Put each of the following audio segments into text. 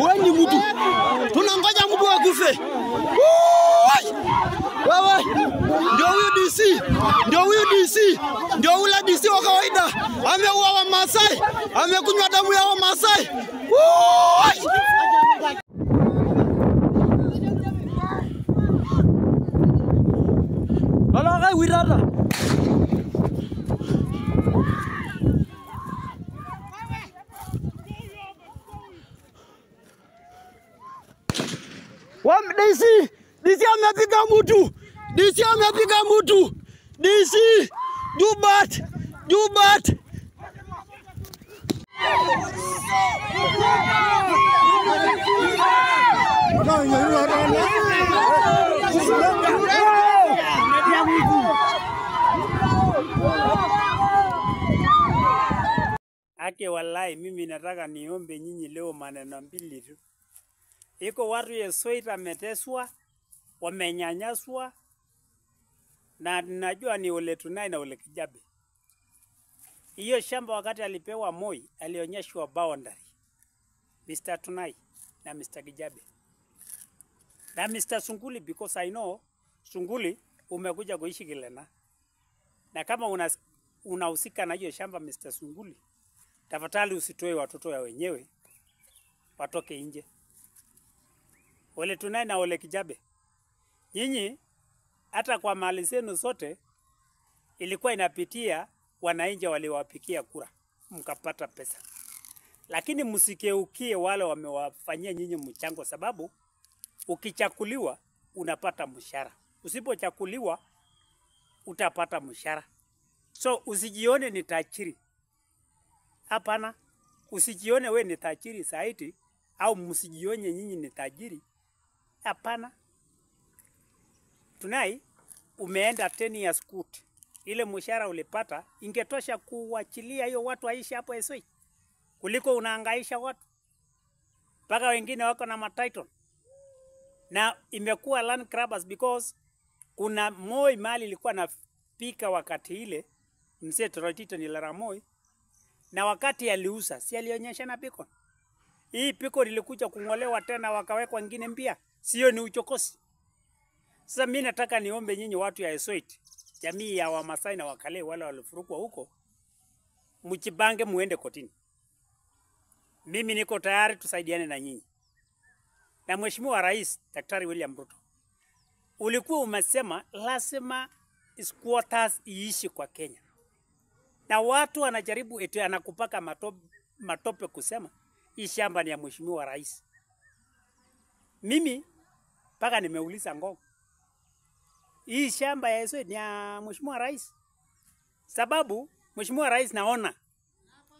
Wewe ni mtu, tunangoja mtu akufe. Wewe ndio huyu DC, ndio huyu DC, ndio ule DC wa kawaida, ameua Wamasai, amekunywa damu ya Wamasai. DC, DC amepiga mtu. DC amepiga mtu. DC, Jubat, Jubat. Ake wallahi, mimi nataka niombe nyinyi leo maneno mbili tu. Iko watu Yesoit ameteswa, wamenyanyaswa, na najua ni ule Tunai na ule Kijabe. Hiyo shamba wakati alipewa Moi alionyeshwa boundary, Mr. Tunai na Mr. Kijabe na Mr. Sunguli, because I know Sunguli umekuja kuishi Kilena, na kama una unahusika na hiyo shamba Mr. Sunguli, tafadhali usitoe watoto ya wenyewe watoke nje. Ole Tunai na Ole Kijabe, nyinyi hata kwa mali zenu zote ilikuwa inapitia wananchi waliwapikia kura mkapata pesa, lakini msikeukie wale wamewafanyia nyinyi mchango, sababu ukichakuliwa unapata mshahara, usipochakuliwa utapata mshahara. So usijione ni tajiri, hapana. Usijione we ni tajiri saiti au msijione nyinyi ni tajiri, hapana. Tunai umeenda 10 years kut, ile mshahara ulipata ingetosha kuwachilia hiyo watu waishi hapo Esoi, kuliko unaangaisha watu. Mpaka wengine wako na matitle. Na imekuwa land grabbers because kuna Moi mali ilikuwa na pika wakati ile mzee Toroitito ni Lara Moi, na wakati aliuza si alionyesha na piko Hii piko ilikuja kung'olewa tena wakawekwa ngine mpya, sio? Ni uchokozi. Sasa mimi nataka niombe nyinyi watu ya Esoit, jamii ya Wamasai na Wakale wale walifurukwa huko, mchibange muende kotini. Mimi niko tayari, tusaidiane na nyinyi. Na Mheshimiwa Rais Daktari William Ruto, ulikuwa umesema lazima squatters iishi kwa Kenya, na watu wanajaribu eti anakupaka matope, matope kusema hii shamba ni ya Mheshimiwa Rais. Mimi mpaka nimeuliza Ngong, hii shamba ya Yesu ni ya Mheshimiwa Rais? Sababu Mheshimiwa Rais naona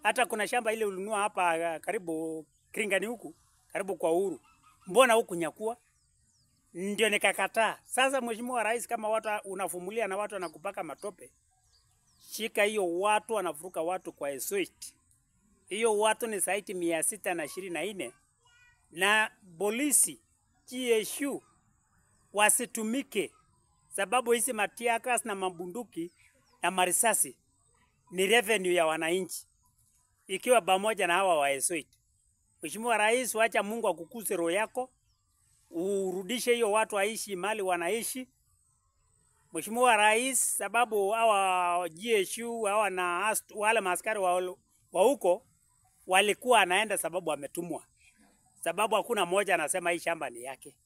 hata kuna shamba ile ulinunua hapa uh, karibu Kiringani huku karibu kwa Uhuru, mbona huku nyakua? Ndio nikakataa. Sasa Mheshimiwa Rais, kama watu unafumulia na watu wanakupaka matope, shika hiyo watu wanafuruka watu kwa Esoit. Hiyo watu ni saiti mia sita na ishirini na nne na polisi GSU wasitumike, sababu hizi matiakas na mabunduki na marisasi ni revenue ya wananchi, ikiwa pamoja na hawa wa Esoit. Mheshimiwa Rais, wacha Mungu akukuze roho yako, urudishe hiyo watu waishi mali wanaishi. Mheshimiwa Rais, sababu hawa GSU hawa na wale maaskari wa huko walikuwa anaenda sababu ametumwa, sababu hakuna mmoja anasema hii shamba ni yake.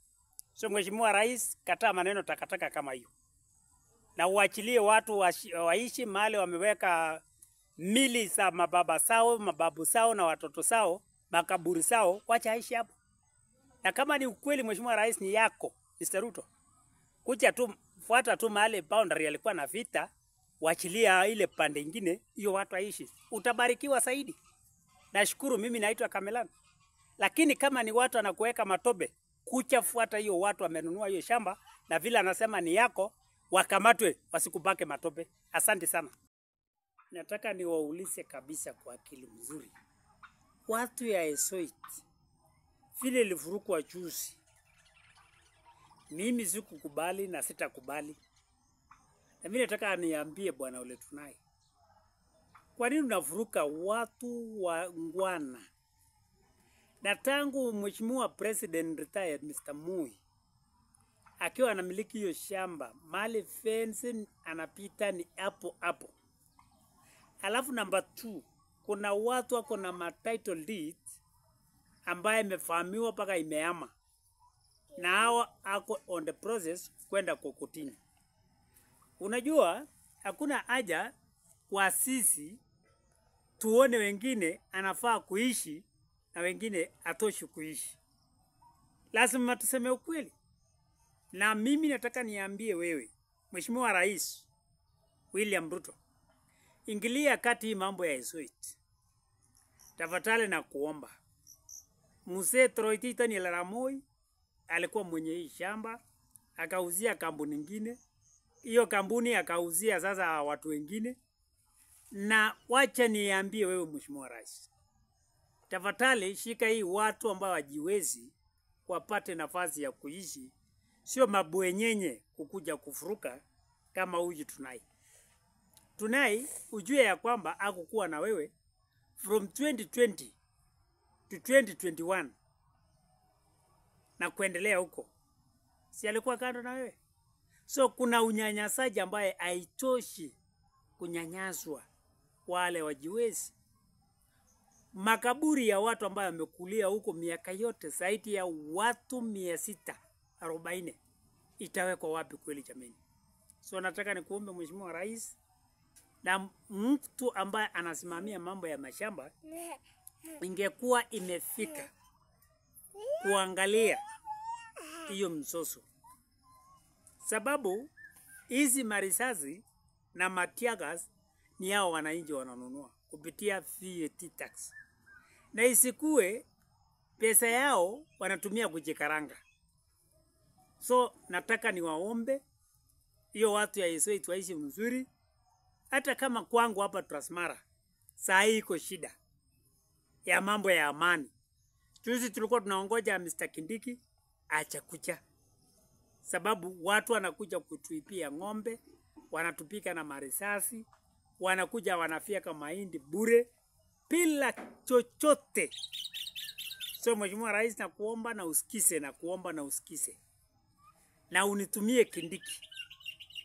So Mheshimiwa Rais, kataa maneno takataka kama hiyo, na uachilie watu waishi mahali wameweka mili za mababa sao, mababu sao na watoto sao, makaburi sao, wacha aishi hapo. Na kama ni ukweli Mheshimiwa Rais ni yako, Mr. Ruto, kuja tu fuata tu mahali boundary alikuwa na vita, wachilia ile pande ingine, hiyo watu aishi, utabarikiwa zaidi. Nashukuru, mimi naitwa Kamelan, lakini kama ni watu anakuweka matobe, kuchafuata hiyo watu wamenunua hiyo shamba, na vile anasema ni yako, wakamatwe, wasikubake matope. Asante sana. Nataka niwaulize kabisa kwa akili mzuri, watu ya Esoit vile ilivurukwa juzi, mimi sikukubali na sitakubali. Na mimi nataka niambie bwana ule tunaye, kwa nini unavuruka watu wa ngwana? Na tangu mheshimiwa president retired Mr. Moi akiwa anamiliki hiyo shamba, mali fence anapita ni hapo hapo. Alafu namba 2 kuna watu wako na ma title deed ambaye imefahamiwa mpaka imeama, na hawa ako on the process kwenda kokotini. Unajua, hakuna haja kwa sisi tuone wengine anafaa kuishi na wengine atoshi kuishi. Lazima tuseme ukweli, na mimi nataka niambie wewe, Mheshimiwa Rais William Ruto, ingilia kati mambo ya Esoit tafadhali na kuomba. Mzee Toroitich Daniel Arap Moi alikuwa mwenye hii shamba akauzia kampuni nyingine, hiyo kampuni akauzia sasa watu wengine. Na wacha niambie wewe Mheshimiwa Rais, tafadhali shika hii watu ambao wajiwezi wapate nafasi ya kuishi, sio mabwenyenye kukuja kufuruka kama huyu Tunai. Tunai ujue ya kwamba akukuwa na wewe from 2020 to 2021 na kuendelea huko, si alikuwa kando na wewe? So kuna unyanyasaji ambaye haitoshi kunyanyazwa wale wajiwezi. Makaburi ya watu ambayo wamekulia huko miaka yote zaidi ya watu mia sita arobaini. Itawekwa wapi kweli jamani? So nataka ni nikuombe Mheshimiwa Rais na mtu ambaye anasimamia mambo ya mashamba, ingekuwa imefika kuangalia hiyo msoso, sababu hizi marisasi na matiagas ni hao wananchi wananunua kupitia VAT tax, na isikue pesa yao wanatumia kujikaranga. So nataka niwaombe hiyo watu ya Yesu tuwaishi mzuri, hata kama kwangu hapa Transmara saa hii iko shida ya mambo ya amani. Juzi tulikuwa tunaongoja Mr. Kindiki achakucha, sababu watu wanakuja kutuipia ng'ombe, wanatupika na marisasi, wanakuja wanafyeka mahindi bure bila chochote. So Mheshimiwa Rais, nakuomba na usikize, na kuomba na usikize, na unitumie Kindiki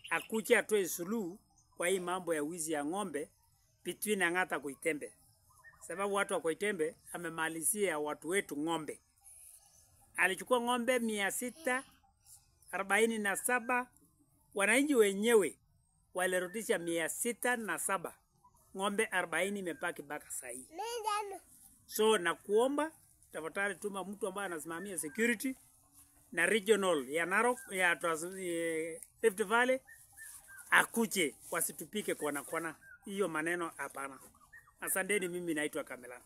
akuje atoe suluhu kwa hii mambo ya wizi ya ng'ombe between Ang'ata Koitembe, sababu watu wa Koitembe amemalizia watu wetu ng'ombe. Alichukua ng'ombe mia sita arobaini na saba wananchi wenyewe walirudisha mia sita na saba ng'ombe arobaini imepaki mpaka sahii. So nakuomba tafadhali, tuma mtu ambaye anasimamia security na regional ya Narok ya eh, Rift Valley akuje, wasitupike kona kona. Hiyo maneno hapana. Asanteni, mimi naitwa Kamela.